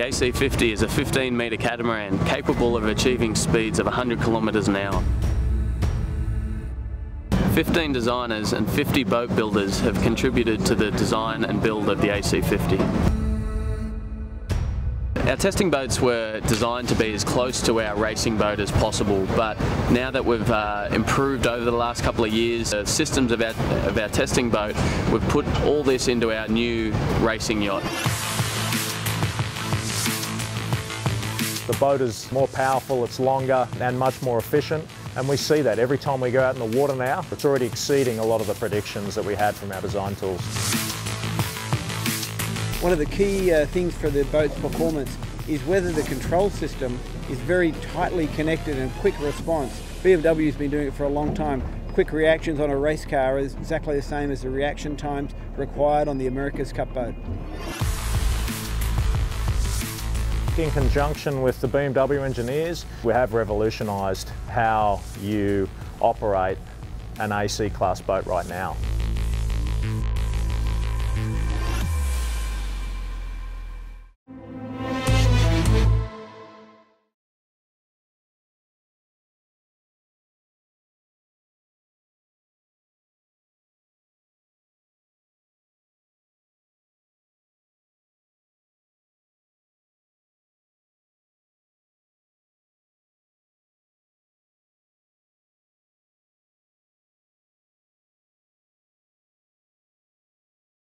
AC50 is a 15 metre catamaran capable of achieving speeds of 100 kilometres an hour. 15 designers and 50 boat builders have contributed to the design and build of the AC50. Our testing boats were designed to be as close to our racing boat as possible, but now that we've uh, improved over the last couple of years, the systems of our, of our testing boat, we've put all this into our new racing yacht. The boat is more powerful, it's longer and much more efficient. And we see that every time we go out in the water now, it's already exceeding a lot of the predictions that we had from our design tools. One of the key uh, things for the boat's performance is whether the control system is very tightly connected and quick response. BMW has been doing it for a long time. Quick reactions on a race car is exactly the same as the reaction times required on the America's Cup boat in conjunction with the BMW engineers, we have revolutionised how you operate an AC class boat right now.